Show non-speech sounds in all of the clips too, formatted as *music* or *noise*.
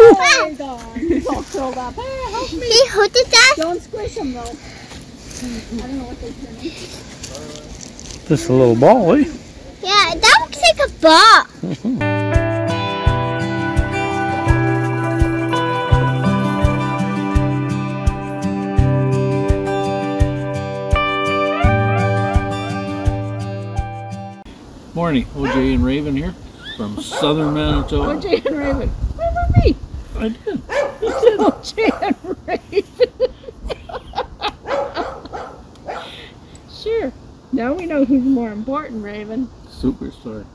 Oh my god. He's all curled up. Hey, help me. He who did that? Don't squish him though. I don't know what they turn into. Just a little ball, eh? Yeah, that looks like a ball. Morning, OJ and Raven here from southern Manitoba. OJ and Raven. Were me? I did. OJ and Raven. sure. Now we know who's more important, Raven. Superstar.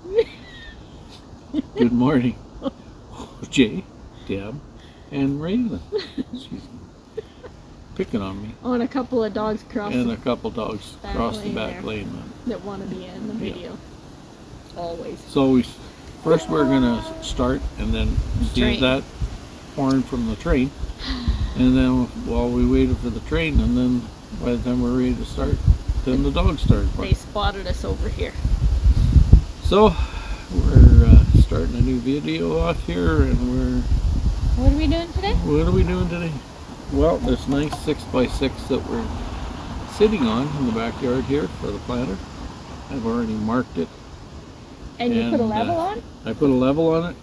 Good morning, OJ, Deb, and Raven. She's picking on me. And a couple of dogs crossed And a couple dogs across the back lane. that want to be in the Yeah. video. Always. So we first we're gonna start and then see that horn from the train, and then while we waited for the train, and then by the time we're ready to start, then the dogs started. They barking. spotted us over here. So we're uh, starting a new video off here, and we're What are we doing today? what are we doing today? Well, this nice six by six that we're sitting on in the backyard here for the planter. I've already marked it. And you put a And, uh, level on? I put a level on it.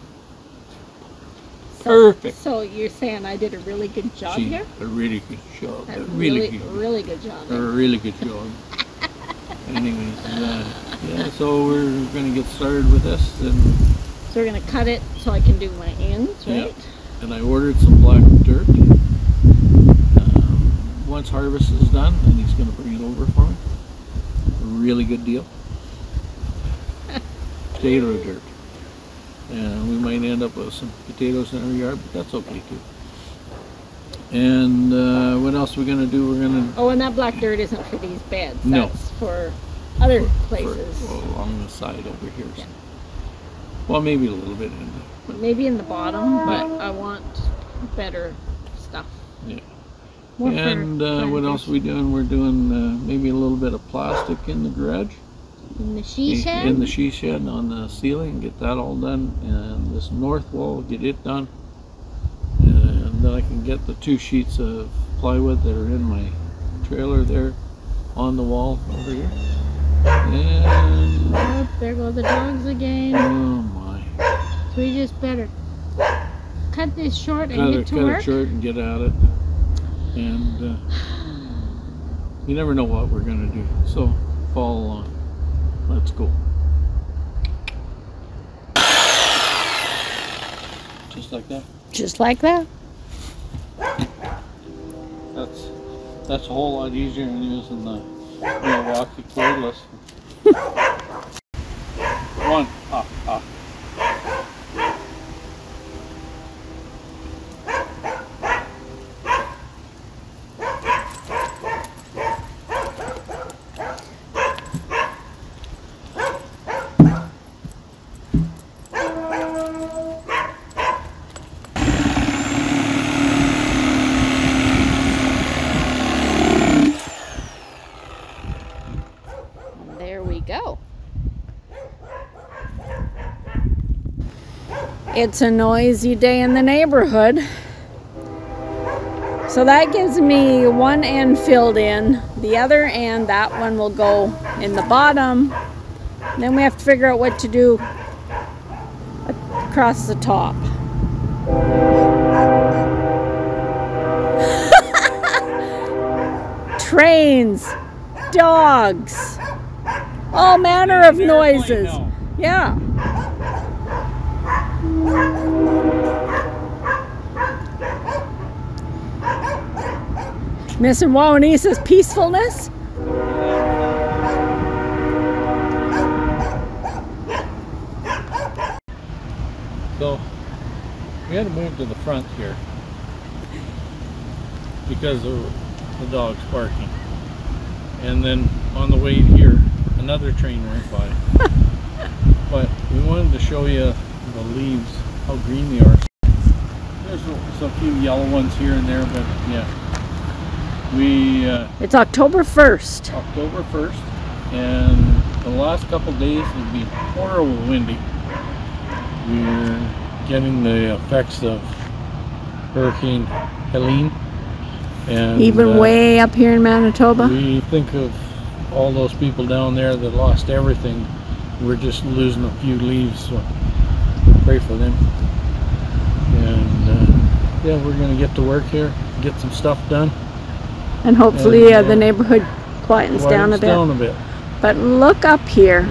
So, Perfect. So you're saying I did a really good job here? a really good job. A really, really, good. really good job. A really good job. *laughs* Anyways, uh, yeah. So we're gonna get started with this, and So we're gonna cut it so I can do my ends, Yeah. right? and I ordered some black dirt. Um, once harvest is done, then he's gonna bring it over for me. Really good deal. Potato dirt. And we might end up with some potatoes in our yard, but that's okay too. And uh, what else we gonna do? We're gonna Oh, and that black dirt isn't for these beds. No. That's for other for- places. along the side over here. Yeah. Well, maybe a little bit in the, Maybe in the bottom, but I want better stuff. Yeah. More and uh, what else planters. we doing? We're doing uh, maybe a little bit of plastic in the garage, In the she in- shed? in the she shed on the ceiling. Get that all done, and this north wall, get it done, and then I can get the two sheets of plywood that are in my trailer there on the wall over here. And Oh, there go the dogs again. oh my, So we just better cut this short and get it, to cut work. it short and get at it. And uh, you never know what we're gonna do, so follow along. Let's go. Just like that. Just like that. That's that's a whole lot easier than using the Milwaukee cordless. *laughs* One, ah, ah. There we go. It's a noisy day in the neighborhood. So that gives me one end filled in. The other end, that one will go in the bottom. Then we have to figure out what to do across the top. *laughs* Trains, dogs, all manner of noises. Yeah. Missing Wawanesa's peacefulness. So we had to move to the front here because of the dogs barking. And then on the way here, another train went by. *laughs* but we wanted to show you the leaves, how green they are. There's a, there's a few yellow ones here and there, but yeah. We uh, It's October 1st. October 1st, and the last couple days have been horrible windy. We're getting the effects of Hurricane Helene. And Even uh, way up here in Manitoba. we think of all those people down there that lost everything. We're just losing a few leaves, so pray for them. And uh, yeah, we're gonna get to work here, get some stuff done. And hopefully uh, And, uh, the neighborhood quietens down a bit. down a bit. But look up here.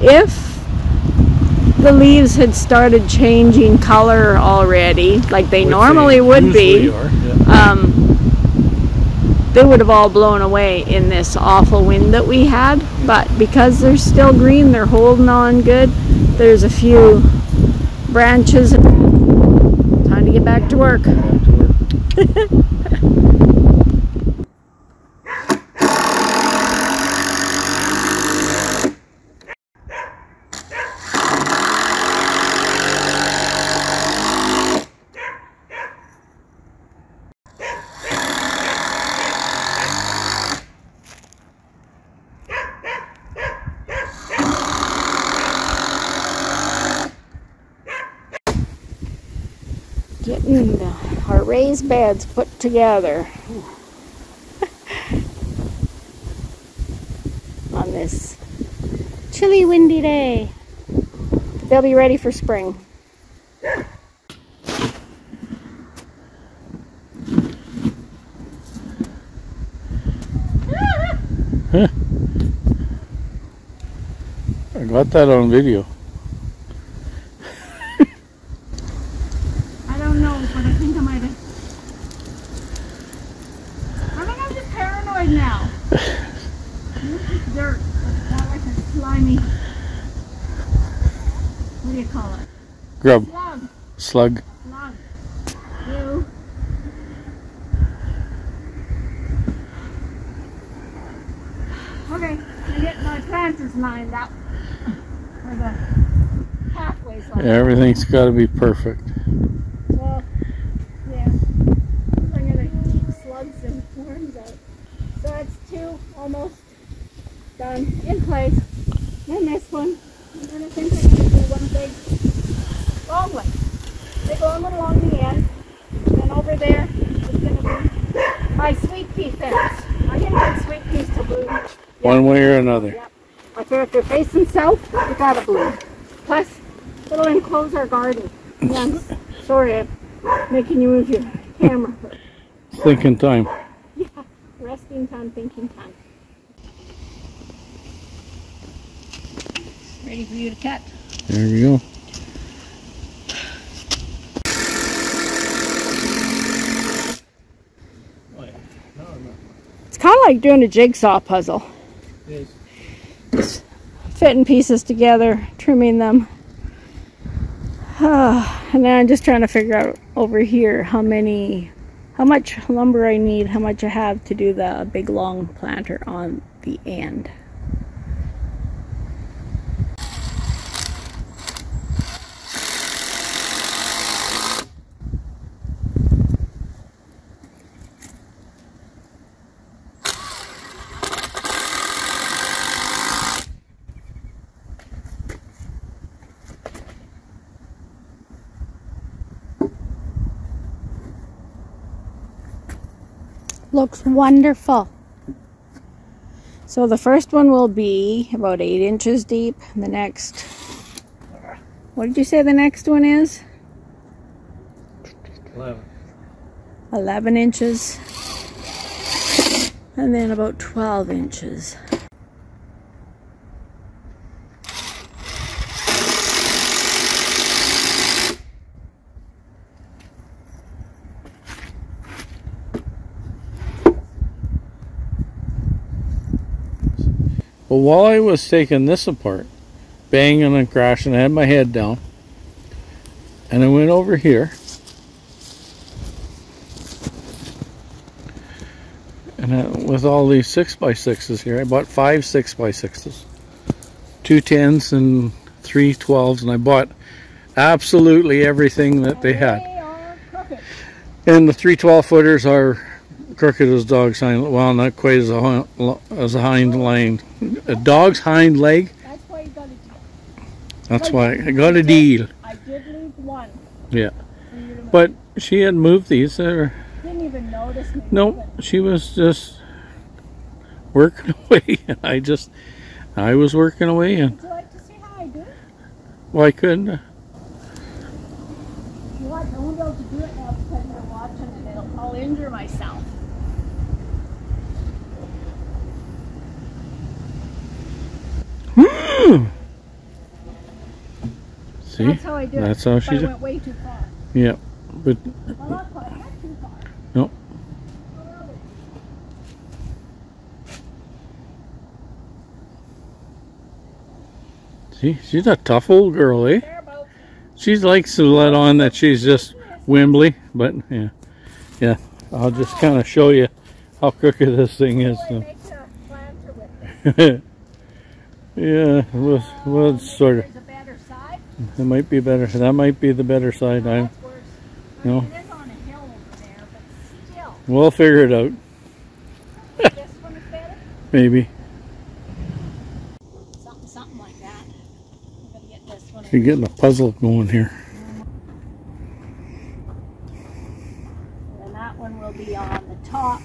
If the leaves had started changing color already, like they Which normally would be, are, yeah. um, they would have all blown away in this awful wind that we had. But because they're still green, they're holding on good. There's a few branches. Time to get back to work. Back to work. *laughs* Getting the, our raised beds put together *laughs* on this chilly, windy day. They'll be ready for spring. I got that on video. I don't know, but I think I might have. I think I'm just paranoid now. this is dirt, but it's not like a slimy. What do you call it? Grub, Slug. slug. Okay, I get my planters lined up for the pathways. lined up. Everything's got to be perfect. Well, yeah. I'm gonna keep slugs and worms out. So that's two almost done in place. Then this one. And then I think I'm gonna do one big long one. Big long one along the end. And over there is gonna be my sweet pea fence. I didn't get sweet peas to bloom. One way or another. I figure if they're facing south, they gotta bloom. Plus, it'll enclose our garden. Yeah, *laughs* sorry, I'm making you move your camera. but Thinking time. Yeah, resting time, thinking time. Ready for you to cut. There we go. It's kind of like doing a jigsaw puzzle. Just fitting pieces together, trimming them. *sighs* and then I'm just trying to figure out over here how many, how much lumber I need, how much I have to do the big long planter on the end. Looks wonderful. So the first one will be about eight inches deep. The next, what did you say the next one is? 11. 11 inches. And then about 12 inches. Well, while I was taking this apart, banging and crashing, I had my head down. And I went over here. And I, with all these 6x6s here, I bought five 6x6s. Two 10s and three 12s. And I bought absolutely everything that they had. And the three 12 footers are crooked as dog's hind. Well, not quite as a hind, as a hind leg. A dog's hind leg. That's why you got to That's why I got a deal. I did leave one Yeah. for you to But she had moved these. Uh, didn't even notice me. no, moving. she was just working *laughs* away. I just, I was working away, and Would you like to see how I do it? well, I couldn't. uh, You watch, I won't be able to do it now because you're watching and it'll, I'll injure myself. See, That's how I do That's it. how she I went way too far. yeah. But Well, not quite. Not too far. Nope. see, she's a tough old girl, eh? She likes to let on that she's just Wembley, but yeah, yeah. I'll just kind of show you how crooked this thing is. So. *laughs* make a planter with it. Yeah, well, well, it's sort of. There's a better side. It might be better. That might be the better side. I, That's worse. I No. mean, it is on a hill over there, we'll figure it out. this one is better. Maybe. Something, something like that. Get this one. You're getting a puzzle going here. And that one will be on the top.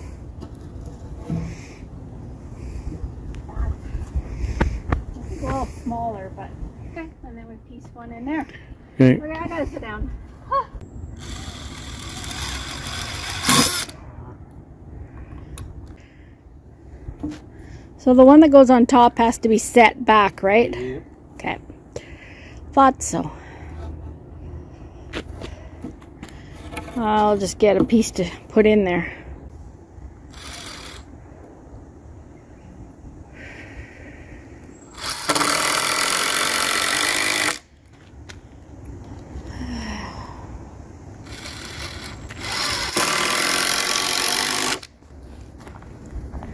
Just a little smaller, but okay. And then we piece one in there. Okay. Okay, I gotta sit down. So the one that goes on top has to be set back, right? Okay. Thought so. I'll just get a piece to put in there.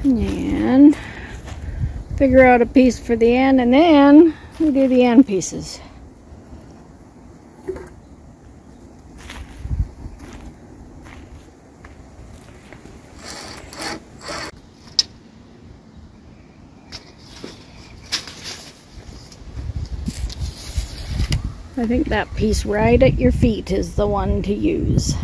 And figure out a piece for the end and then we do the end pieces. I think that piece right at your feet is the one to use.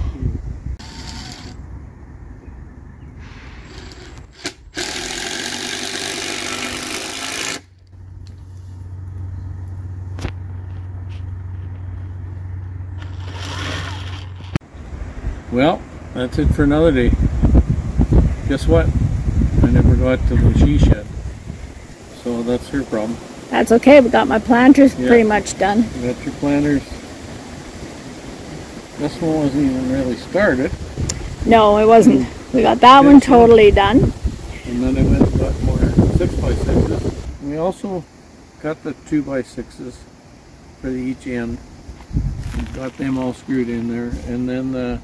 Well, that's it for another day. Guess what? I never got to the she shed. So that's your problem. That's okay, we got my planters Yeah. pretty much done. You got your planters. This one wasn't even really started. No, it wasn't. We got that one Yes, yeah. totally done. And then I went and got more six by sixes. We also got the two by sixes for the each end. Got them all screwed in there. And then the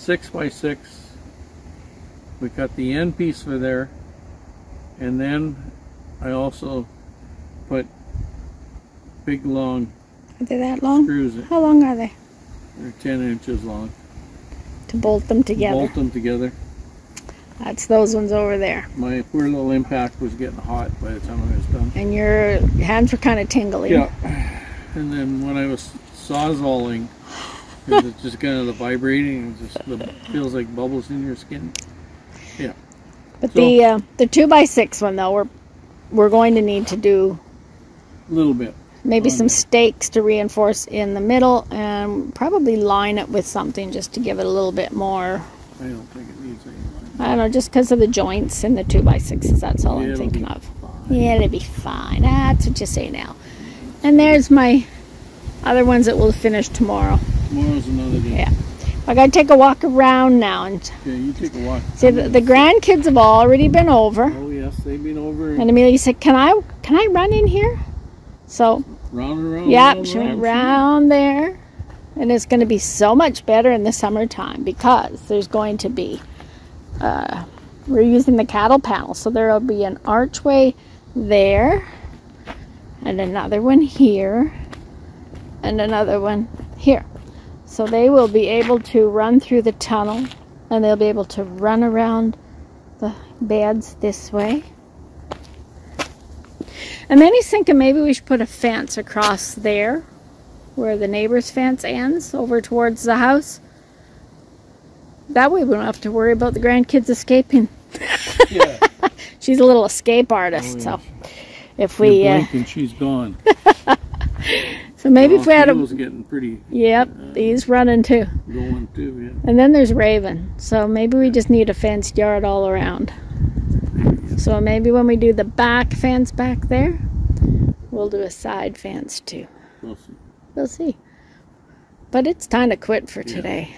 six by six, we got the end piece for there. And then I also put big long Are they that long? screws. in. How long are they? They're 10 inches long. To bolt them together. Bolt them together. That's those ones over there. My poor little impact was getting hot by the time I was done. And your hands were kind of tingling. Yeah. And then when I was sawzalling, it was just kind of the vibrating, it just the, feels like bubbles in your skin. Yeah. But So- the uh, the two by six one though, we're we're going to need to do A little bit. maybe some stakes to reinforce in the middle, and probably line it with something just to give it a little bit more. I don't think it needs anything. I don't know, just because of the joints in the two by sixes. That's all Yeah, I'm thinking of. fine. Yeah, it'll be fine. That's what you say now. And there's my other ones that we'll finish tomorrow. Tomorrow's another day. Yeah. I gotta take a walk around now and Okay, you take a walk. see the, the grandkids have already been over. Oh yes, they've been over And Amelia said, "Can I can I run in here?" So round and round. Yep, round, she went round. round there. And it's going to be so much better in the summertime because there's going to be, uh, we're using the cattle panel. So there will be an archway there, and another one here, and another one here. So they will be able to run through the tunnel, and they'll be able to run around the beds this way. And then he's thinking maybe we should put a fence across there where the neighbor's fence ends over towards the house. That way we don't have to worry about the grandkids escaping. Yeah. *laughs* She's a little escape artist, Oh, so if we, uh, and she's gone. *laughs* so maybe if we had a, getting pretty yep, uh, he's running too. going too. Yeah. And then there's Raven, so maybe we just need a fenced yard all around. So maybe when we do the back fence back there, we'll do a side fence too. We'll see. We'll see. But it's time to quit for today.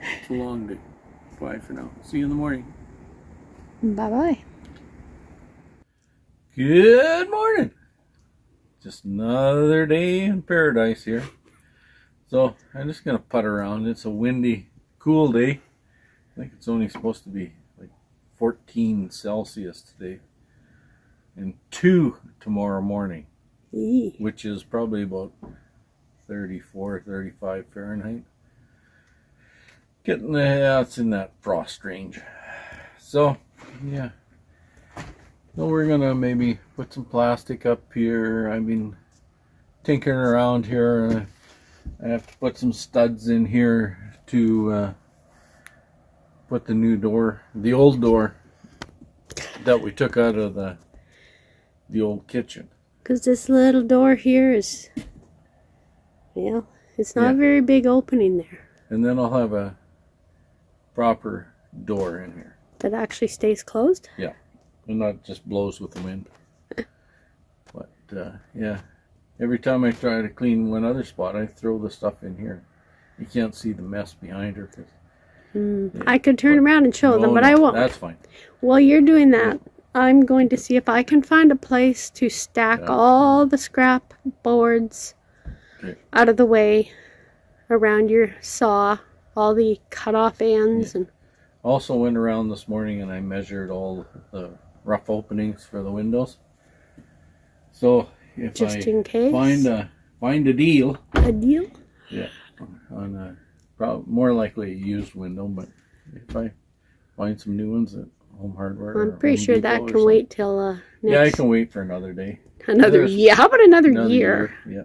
It's a long day. Bye for now. See you in the morning. Bye bye. Good morning. Just another day in paradise here. So I'm just gonna putt around. It's a windy, cool day. I think it's only supposed to be like 14 Celsius today, and two tomorrow morning, which is probably about 34, 35 Fahrenheit. Getting the yeah, it's in that frost range. So yeah. So we're gonna maybe put some plastic up here. I've been tinkering around here. I have to put some studs in here to uh, put the new door, the old door that we took out of the the old kitchen. Because this little door here is, well, it's not Yeah. a very big opening there. And then I'll have a proper door in here. That actually stays closed. And not just blows with the wind. *laughs* But uh, yeah, every time I try to clean one other spot, I throw the stuff in here. You can't see the mess behind her. 'cause- Mm. I could turn But- around and show them, but no, I won't. That's fine. While you're doing that, I'm going to see if I can find a place to stack Yeah. all the scrap boards Okay. out of the way around your saw, all the cut off ends, and Also went around this morning and I measured all the rough openings for the windows. So if just I in case. find a find a deal a deal. Yeah. On a prob- more likely a used window, but if I find some new ones at Home Hardware, I'm pretty sure that can wait till uh, next Yeah, I can wait for another day. another year. How about another, Another year? Yeah.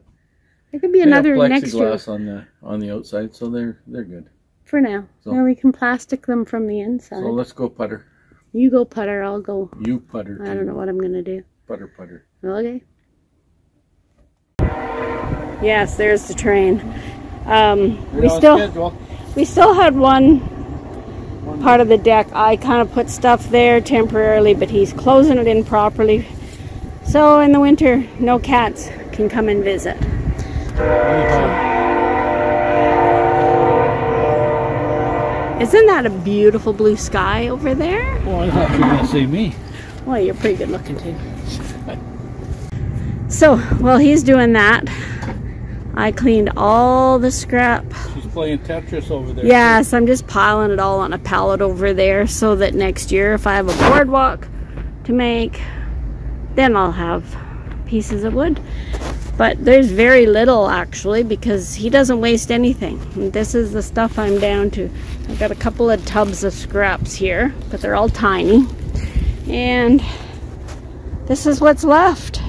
It could be They another next year on the on the outside, so they're they're good. for now. So- Now we can plastic them from the inside. So let's go putter. You go putter, I'll go. You putter. I don't know what I'm gonna do. Putter putter. Okay. Yes, there's the train. Um, we still we still had one part of the deck. I kind of put stuff there temporarily, but he's closing it in properly. So in the winter, no cats can come and visit. Isn't that a beautiful blue sky over there? Well, I thought you were gonna say me. Well, you're pretty good looking too. *laughs* So while he's doing that, I cleaned all the scrap. She's playing Tetris over there. Yes, I'm just piling it all on a pallet over there so that next year, if I have a boardwalk to make, then I'll have pieces of wood. But there's very little actually because he doesn't waste anything. And this is the stuff I'm down to. I've got a couple of tubs of scraps here, but they're all tiny. And this is what's left.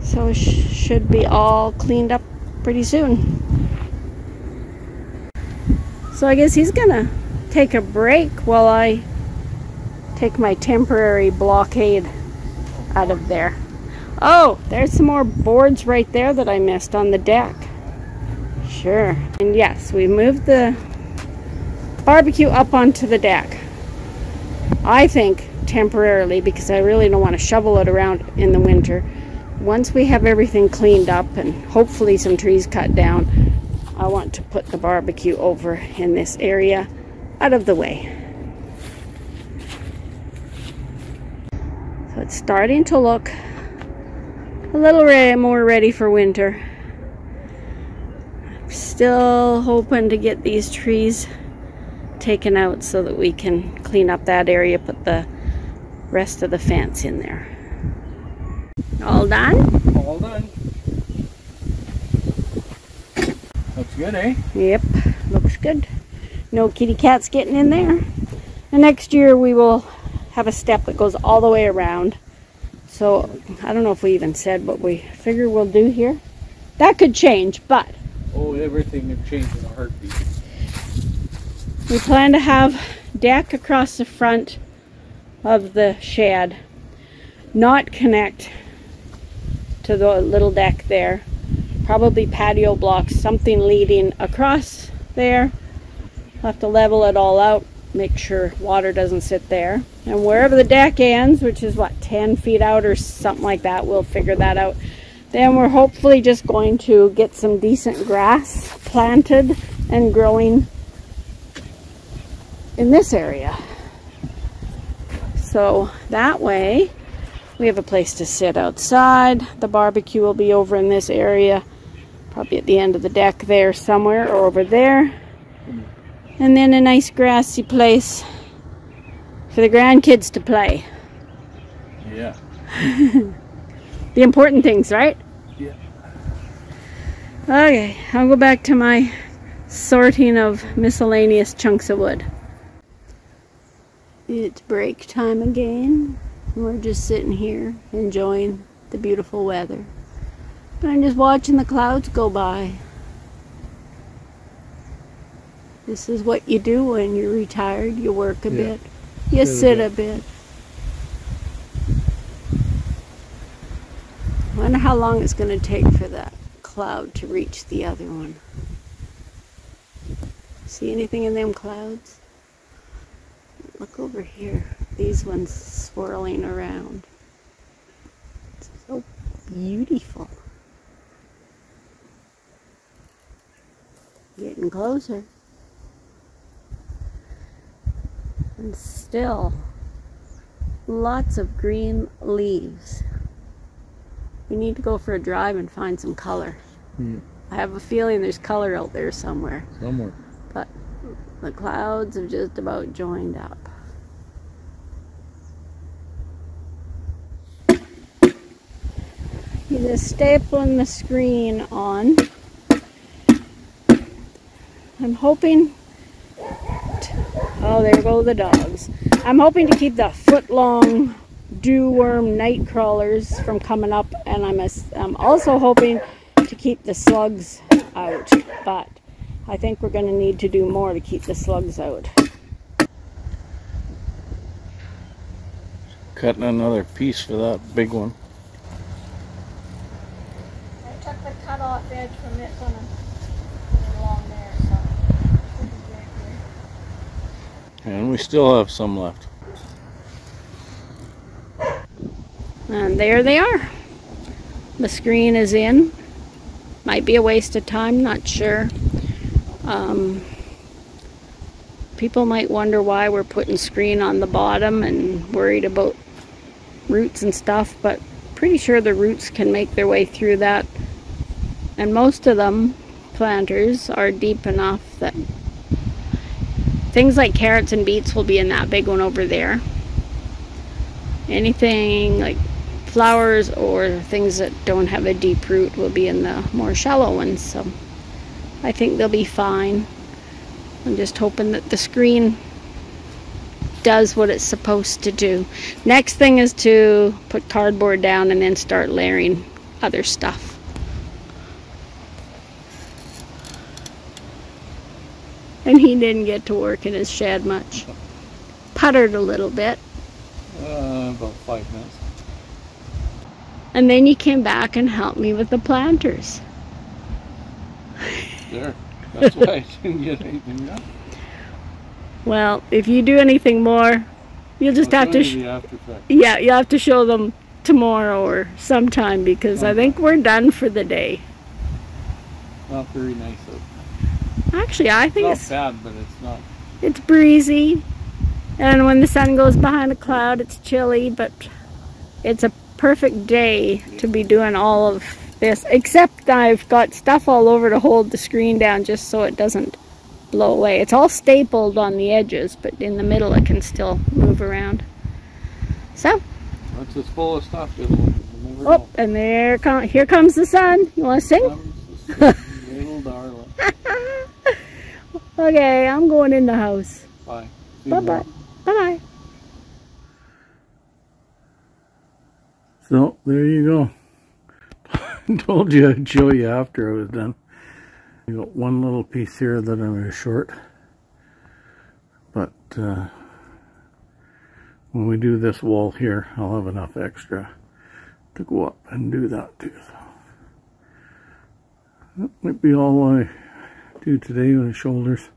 So it sh- should be all cleaned up pretty soon. So I guess he's gonna take a break while I take my temporary blockade out of there. Oh, there's some more boards right there that I missed on the deck. Sure. And yes, we moved the barbecue up onto the deck. I think temporarily because I really don't want to shovel it around in the winter. Once we have everything cleaned up and hopefully some trees cut down, I want to put the barbecue over in this area out of the way. So it's starting to look a little re- more ready for winter. I'm still hoping to get these trees taken out so that we can clean up that area, put the rest of the fence in there. All done? All done. Looks good, eh? Yep, looks good. No kitty cats getting in there. And next year we will have a step that goes all the way around So I don't know if we even said what we figure we'll do here. That could change, but Oh, everything would change in a heartbeat. we plan to have deck across the front of the shed, not connect to the little deck there. Probably patio blocks, something leading across there. We'll have to level it all out, make sure water doesn't sit there. And wherever the deck ends, which is what, 10 feet out or something like that, we'll figure that out. Then we're hopefully just going to get some decent grass planted and growing in this area. So that way we have a place to sit outside. The barbecue will be over in this area, probably at the end of the deck there somewhere or over there. And then a nice grassy place for the grandkids to play. Yeah. *laughs* The important things, right? Yeah. Okay, I'll go back to my sorting of miscellaneous chunks of wood. It's break time again. We're just sitting here enjoying the beautiful weather. But I'm just watching the clouds go by. This is what you do when you're retired. You work a Yeah. bit. You Sit a bit. a bit. I wonder how long it's going to take for that cloud to reach the other one. See anything in them clouds? Look over here. These ones swirling around. It's so beautiful. Getting closer. And still lots of green leaves. We need to go for a drive and find some color. Hmm. I have a feeling there's color out there somewhere. Somewhere. But the clouds have just about joined up. You're just stapling the screen on. I'm hoping. T- oh, there go the dogs. I'm hoping to keep the foot long dew worm night crawlers from coming up, and I'm, as- I'm also hoping to keep the slugs out. But I think we're going to need to do more to keep the slugs out. Cutting another piece for that big one. I took the cut off edge from this one and put it along there, so. this is right here. And we still have some left. And there they are. The screen is in. Might be a waste of time, not sure. Um, people might wonder why we're putting screen on the bottom and worried about roots and stuff, but pretty sure the roots can make their way through that. And most of them, planters, are deep enough that things like carrots and beets will be in that big one over there. Anything like flowers or things that don't have a deep root will be in the more shallow ones. So I think they'll be fine. I'm just hoping that the screen does what it's supposed to do. Next thing is to put cardboard down and then start layering other stuff. And he didn't get to work in his shed much. Puttered a little bit. Uh, about five minutes. And then he came back and helped me with the planters. There. That's why I didn't get anything done. Well, if you do anything more, you'll just I'll have to. After effect. yeah, you'll have to show them tomorrow or sometime because I think we're done for the day. Not very nice out. Actually, I think Not it's bad, but it's not. it's breezy, and when the sun goes behind a cloud, it's chilly, but it's a perfect day to be doing all of this. Except I've got stuff all over to hold the screen down just so it doesn't blow away. It's all stapled on the edges, but in the middle it can still move around. So, Once it's full of stuff, it'll, never oh, know. and there come here comes the sun. You want to sing? *laughs* *laughs* Comes the Little darling. Okay, I'm going in the house. Bye. Bye bye. Bye bye. So there you go. *laughs* Told you I'd show you after I was done. I got one little piece here that I'm going to short. But uh, when we do this wall here, I'll have enough extra to go up and do that too. So that might be all I do today on the shoulders.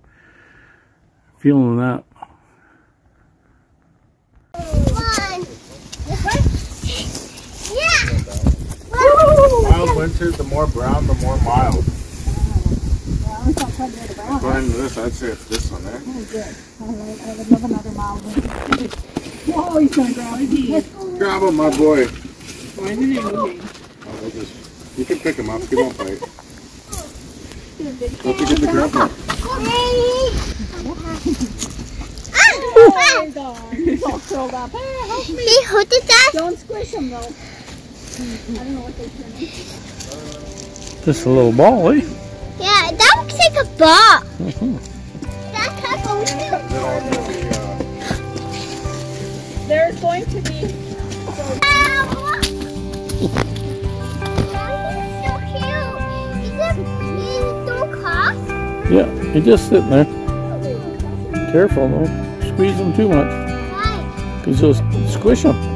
Feeling that. One. Yeah. Mild winters, the more brown, the more mild. According to this, I'd say it's this one there. Oh, good. I love another mild one. Whoa, he's gonna grab it. Grab him, my boy. Oh, we'll just, you can pick him up. He won't bite. Don't forget to grab him. Oh, he's gone. He's all. Hey, help me. He who did that? Don't squish him though. I don't know what they turn into. Just a little ball, eh? Yeah, that looks like a ball. That's how it all gonna be, uh, There's going to be Yeah, he's just sitting there. Careful, don't squeeze him too much. Because he'll squish him.